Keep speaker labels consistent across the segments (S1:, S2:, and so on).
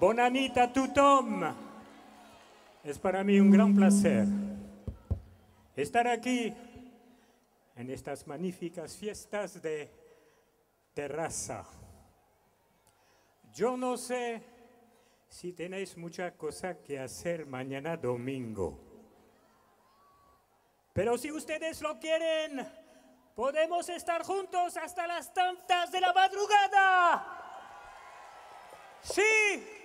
S1: Bonanita tutom. Es para mí un gran placer estar aquí en estas magníficas fiestas de terraza. Yo no sé si tenéis mucha cosa que hacer mañana domingo. Pero si ustedes lo quieren, podemos estar juntos hasta las tantas de la madrugada. Sí.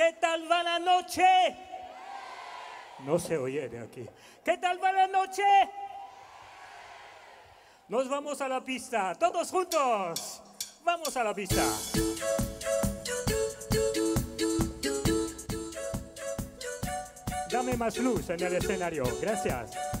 S1: ¿Qué tal va la noche? No se oye de aquí. ¿Qué tal va la noche? Nos vamos a la pista, todos juntos. Vamos a la pista. Dame más luz en el escenario. Gracias.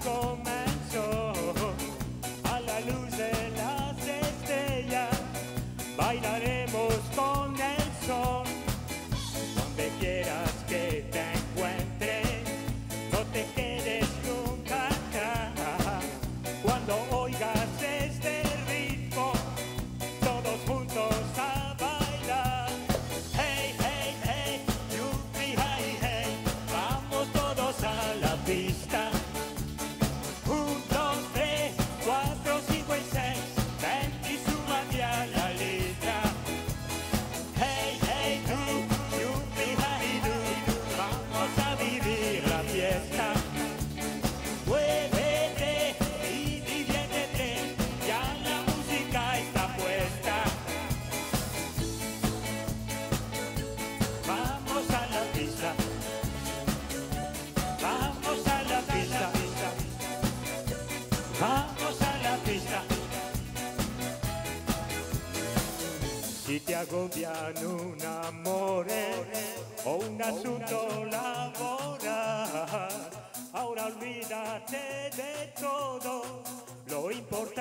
S2: Fiesta
S1: Si te agobian un amor o un asunto laboral, ahora olvídate de todo, lo importante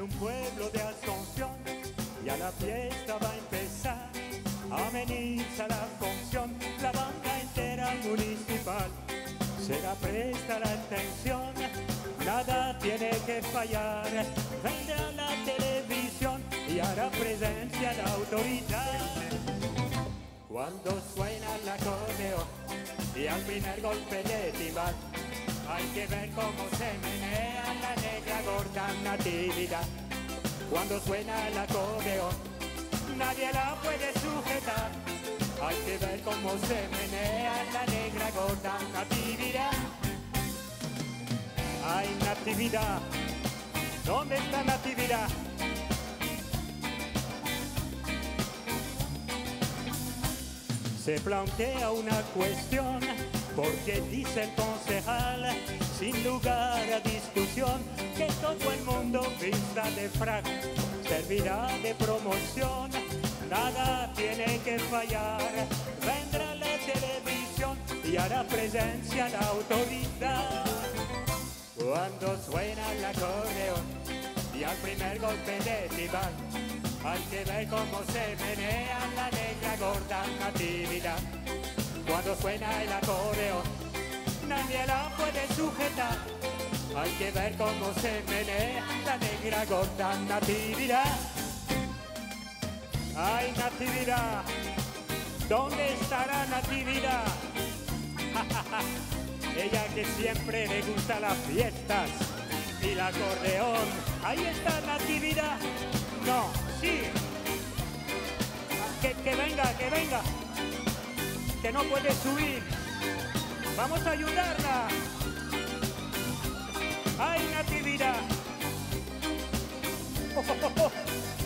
S2: un
S1: pueblo de Asunción ya la fiesta va a empezar. Ameniza la función, la banda entera municipal. Se la presta la atención, nada tiene que fallar. Vendrá la televisión y hará presencia la autoridad. Cuando suena el acordeón y al primer golpe de municipal. Hay que ver cómo se menea la negra gorda natividad. Cuando suena el acordeón, nadie la puede sujetar. Hay que ver cómo se menea la negra gorda natividad. Hay natividad. ¿Dónde está natividad? Se plantea una cuestión porque dice el concejal, sin lugar a discusión, que todo el mundo vista de frac servirá de promoción. Nada tiene que fallar, vendrá la televisión y hará presencia la autoridad. Cuando suena el acordeón y al primer golpe de timán, hay que ver cómo se menea la negra gorda natividad. Cuando suena el acordeón, nadie la puede sujetar. Hay que ver cómo se menea la negra gorda natividad. Ay, natividad, ¿dónde estará natividad? Ella que siempre le gusta las fiestas y el acordeón. Ahí está natividad. No, sí. Que, que venga, que venga. Que no puede subir. Vamos a ayudarla. Ay, natividad.